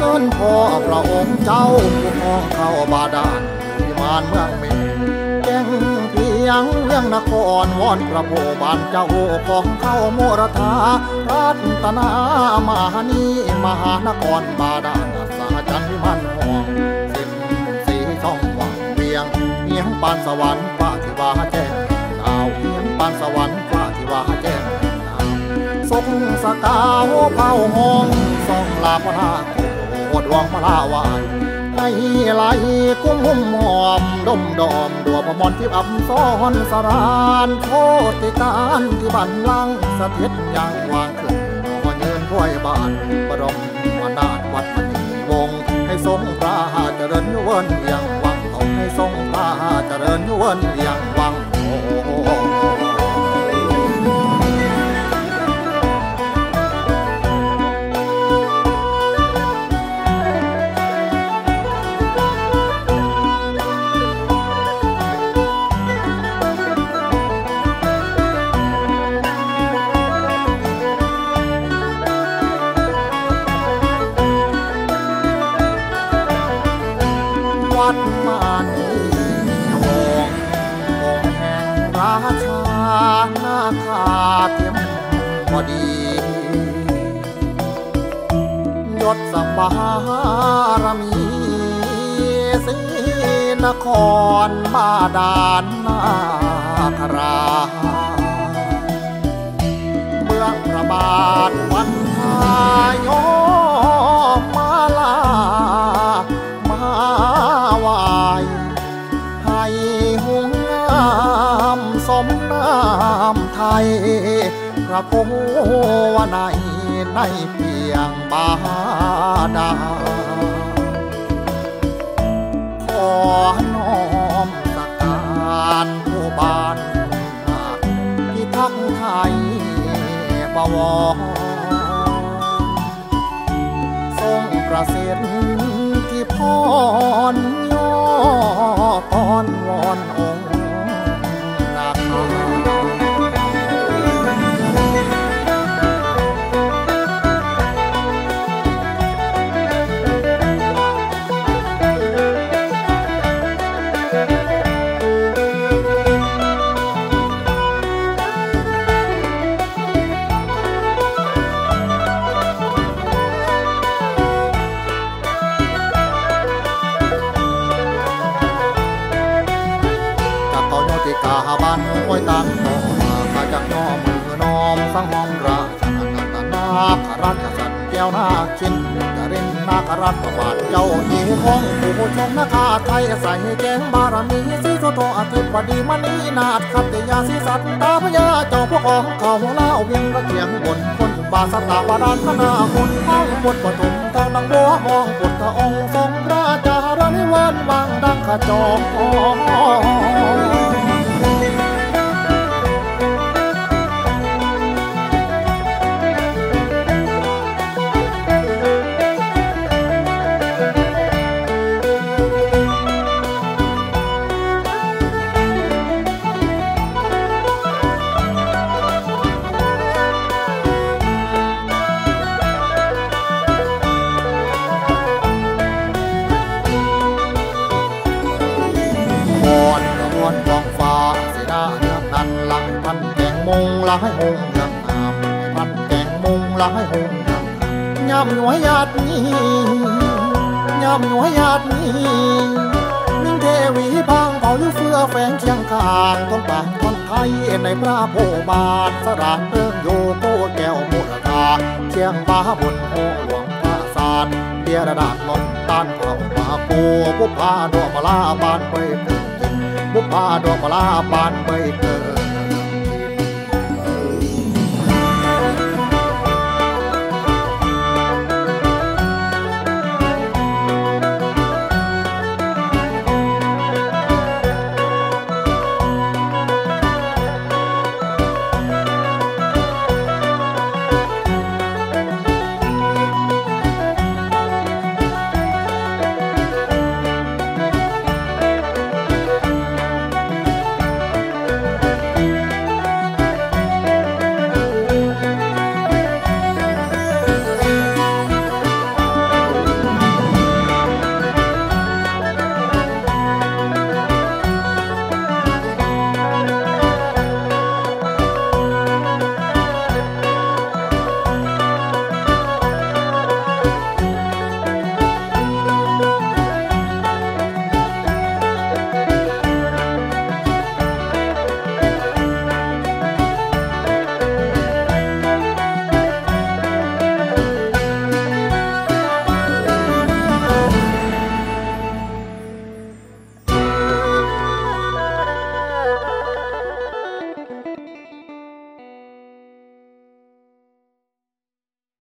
ซ่อนพอพระองค์เจ้าผู้ครองเข้าบาดาลพิมานเมืองเมแจ้งเพียงเรื่องนครวอนพระโพบานเจ้าของเข้าโมรธารัตนามหานีมหานครบาดาลสาจันพิมานห่วงสิบสีช่องว่างเวียงเมียงปานสวรรค์ฟ้าที่ว่าแจ้งดาวเมียงปานสวรรค์ฟ้าที่ว่าแจ้งทรงสกาวเผาห้องส่องลาพนาค ดวงมาลาวานให้ไหลกุ้มหุ่มหอมดมดอมดัวพมรที่อับซ้อนสรานโทษติการที่บันลังสถิตยังวางขึ้นนอเยินถ้วยบานบรมวนาถวัดมณีวง ให้ทรงพระเจริญยวนยังวังทองให้ทรงพระเจริญยวนยัง ดียศสบารมีสีนครบาดาลนาคราเมืองพระบาทวันทาย สมไทย พระโพวในในเพียงบาดาขอน้อมสักการผู้บานนาที่ทักไทยบวรทรงประสิทธิ์ที่พรย่อตอนวอนอง ตันนอข้าจากน้อมือน้อมสังหอมราชนันตนาคราชสันแก้วนาคินจรินนาคราชประบาทเจ้าที่ของผู้ชมนาคาไทยใส่แกงบารมีสีสุโตอธิบดีมณีนาถคัตติยาสีสัตตาพญาเจ้าพวกของเขาเล่าเวียงระเกียงบนคนบาสตาบาดาลคณาคนห้องบทปฐมทางดังบัวมองพุทธองค์ทรงระจารณิวันวางดังขจร มงหลายหงเรืองงามพันแกงมงหลายหงเรืองงามย่ำหน่วยญาตินี้ย่ำหน่วยญาตินี้มิ่งเทวีพังเผาอยู่เฟือแฝงเชียงคานทองปางทองไทยในพระโพบาทสรานเติงโยโกแก้วมุรธาเชียงบาบนโอหลวงพระศาสตร์เดียระดาษนนต้านเผาป่าปูบุพาดอกมะลาบานไปเกิดบุพพาดอกมะลาบานใบเกิด